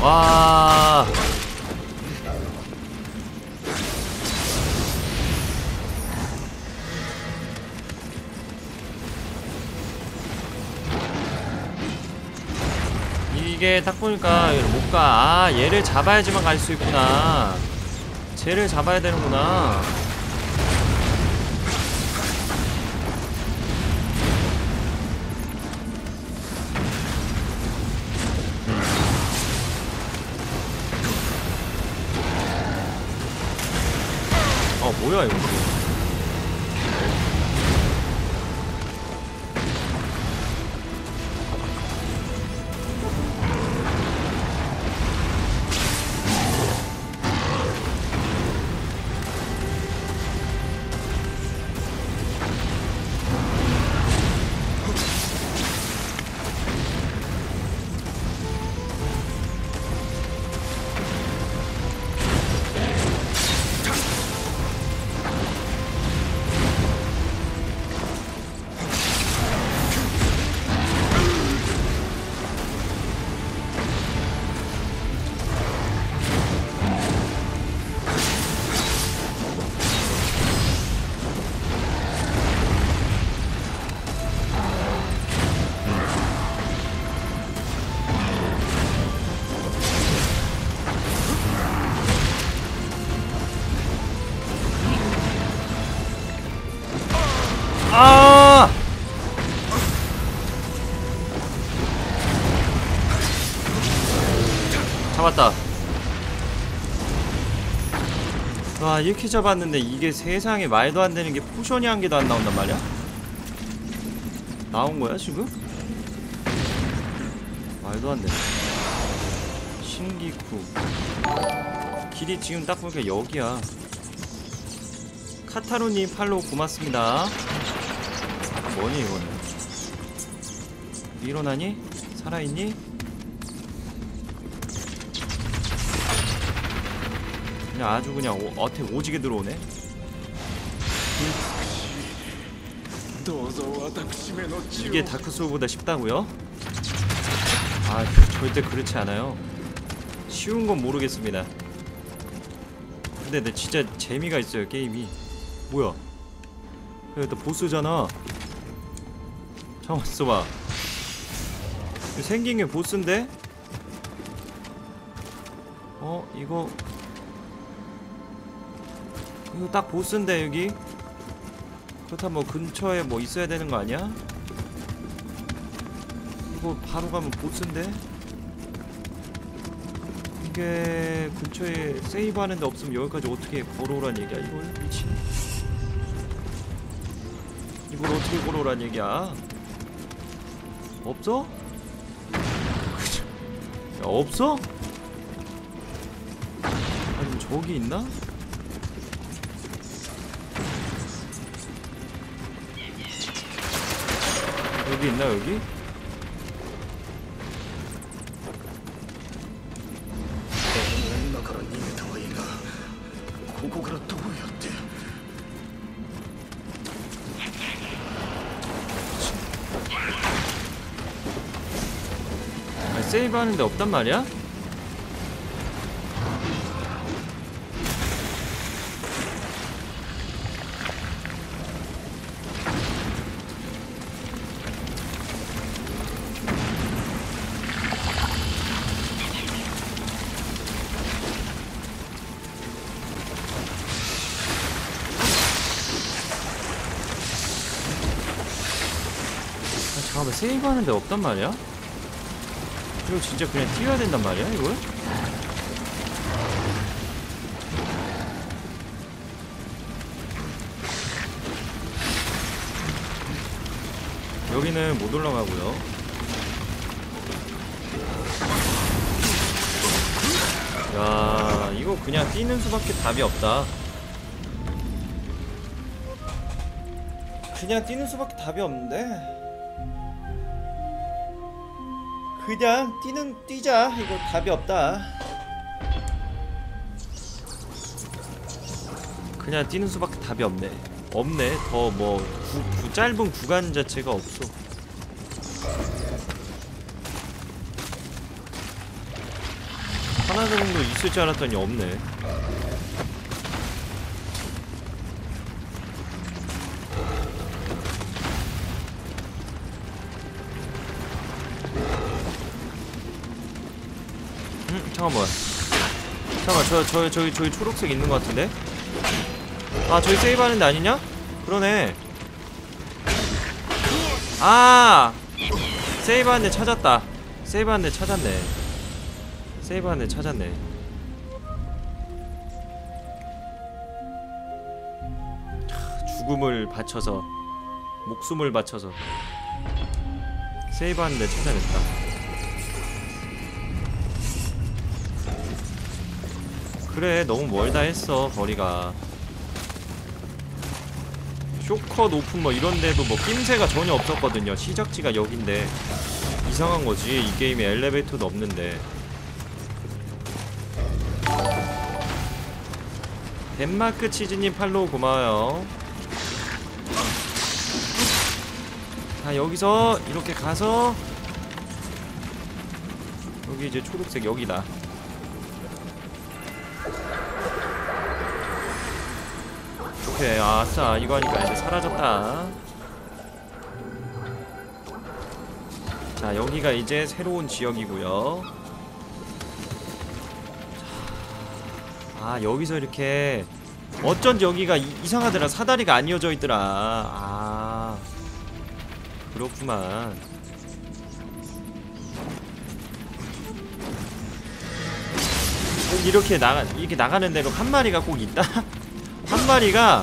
와. 이게 딱 보니까 못 가. 아, 얘를 잡아야지만 갈 수 있구나. 쟤를 잡아야 되는구나. 뭐야, 이거. 아! 잡았다. 와 이렇게 잡았는데 이게 세상에 말도 안 되는 게 포션이 한 개도 안 나온단 말이야? 나온 거야 지금? 말도 안 돼. 신기쿠. 길이 지금 딱 보니까 여기야. 카타로님 팔로우 고맙습니다. 뭐니 이거는? 일어나니? 살아있니? 그냥 아주 그냥 어, 어태 오지게 들어오네. 이게 다크소울보다 쉽다고요? 아 절대 그렇지 않아요. 쉬운 건 모르겠습니다. 근데 내 진짜 재미가 있어요 게임이. 뭐야? 야나 보스잖아. 잠깐만 있어봐. 생긴 게 보스인데? 어 이거 이거 딱 보스인데 여기 그렇다면 뭐 근처에 뭐 있어야 되는 거 아니야? 이거 바로 가면 보스인데? 이게 근처에 세이브 하는 데 없으면 여기까지 어떻게 걸어오란 얘기야 이걸? 미친 이걸 어떻게 걸어오란 얘기야? 없어? 야 없어? 아니 저기 있나? 여기 있나 여기? 세이브 하는데 없단 말이야? 아, 잠깐만 세이브 하는데 없단 말이야? 이거 진짜 그냥 뛰어야 된단 말이야 이걸? 여기는 못 올라가고요. 야 이거 그냥 뛰는 수밖에 답이 없다. 그냥 뛰는 수밖에 답이 없는데 그냥 뛰는 뛰자. 이거 답이 없다. 그냥 뛰는 수밖에 답이 없네. 없네. 더 뭐 짧은 구간 자체가 없어. 하나 정도 있을 줄 알았더니 없네. 잠깐만. 잠깐만, 저, 저, 저기, 저기 초록색 있는 것 같은데? 아, 저기 세이브하는 데 아니냐? 그러네. 아! 세이브하는 데 찾았다. 세이브하는 데 찾았네. 세이브하는 데 찾았네. 하, 죽음을 바쳐서 목숨을 바쳐서 세이브하는 데 찾아냈다. 그래 너무 멀다 했어 거리가. shortcut 오픈 뭐 이런데도 뭐 낌새가 전혀 없었거든요. 시작지가 여긴데. 이상한 거지. 이 게임에 엘리베이터도 없는데. 덴마크 치즈님 follow 고마워요. 자 여기서 이렇게 가서 여기 이제 초록색 여기다 오케이 아싸 이거 하니까 이제 사라졌다. 자 여기가 이제 새로운 지역이고요. 아 여기서 이렇게 어쩐지 여기가 이, 이상하더라. 사다리가 안 이어져 있더라. 아 그렇구만. 꼭 이렇게 나가 이렇게 나가는 대로 한 마리가 꼭 있다 한 마리가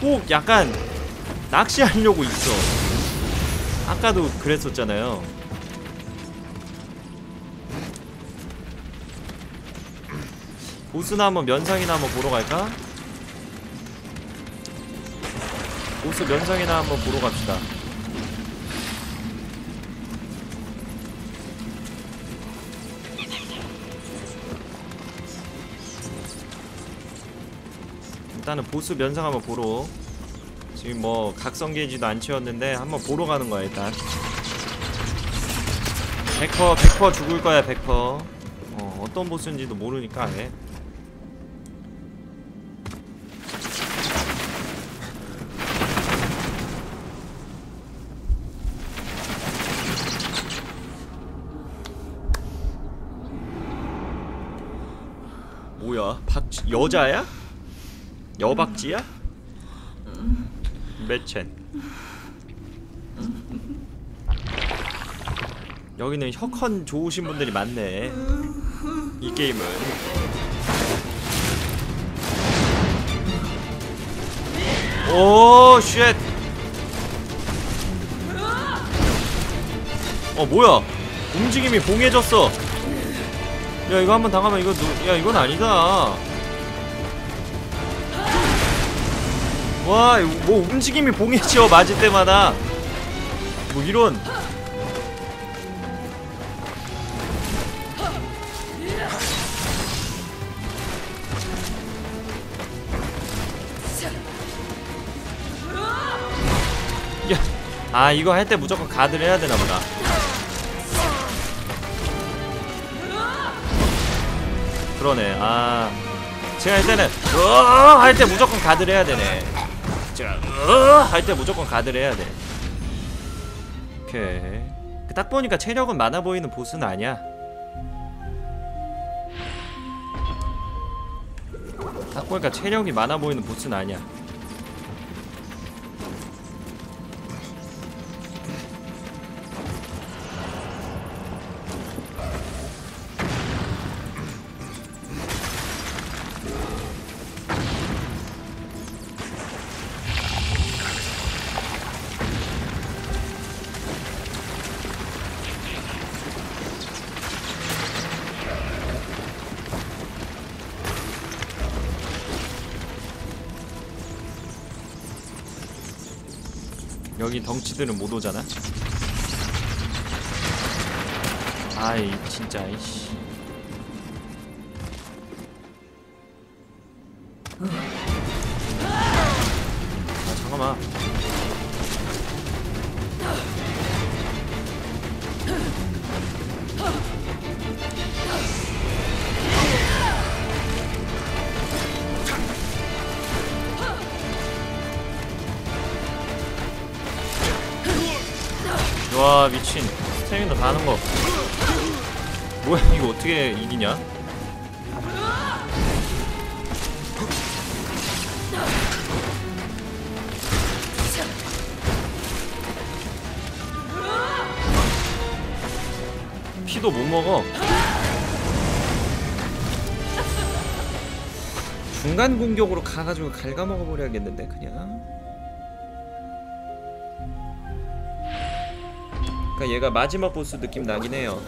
꼭 약간 낚시하려고 있어. 아까도 그랬었잖아요. 보스나 한번 면상이나 한번 보러 갈까? 보스 면상이나 한번 보러 갑시다. 일단은 보스 면상 한번 보러. 지금 뭐 각성 게이지도 안 채웠는데 한번 보러 가는 거야 일단. 100% 100% 죽을 거야 100% 어, 어떤 보스인지도 모르니까 아예. 뭐야? 박 여자야? 여박지야? 매첸. 여기는 혁헌 좋으신 분들이 많네. 이 게임은. 오 쉣. 어 뭐야? 움직임이 봉해졌어. 야 이거 한번 당하면 이거 누, 야 이건 아니다 와, 뭐 움직임이 봉해져 맞을 때마다 뭐 이런 야, 아 이거 할 때 무조건 가드를 해야 되나 보다. 그러네. 아 제가 할 때는 어할 때 무조건 가드를 해야 되네. 제가 어할 때 무조건 가드를 해야 돼. 오케이. 그딱 보니까 체력은 많아 보이는 보스는 아니야. 딱 보니까 체력이 많아 보이는 보스는 아니야. 여기 덩치들은 못 오잖아. 아이 진짜 이씨. 아 잠깐만. 와 미친. 스태미나 다 하는 거. 뭐야 이거 어떻게 이기냐? 피도 못 먹어. 중간 공격으로 가가지고 갉아먹어 버려야겠는데 그냥 그러니까 얘가 마지막 보스 느낌 나긴 해요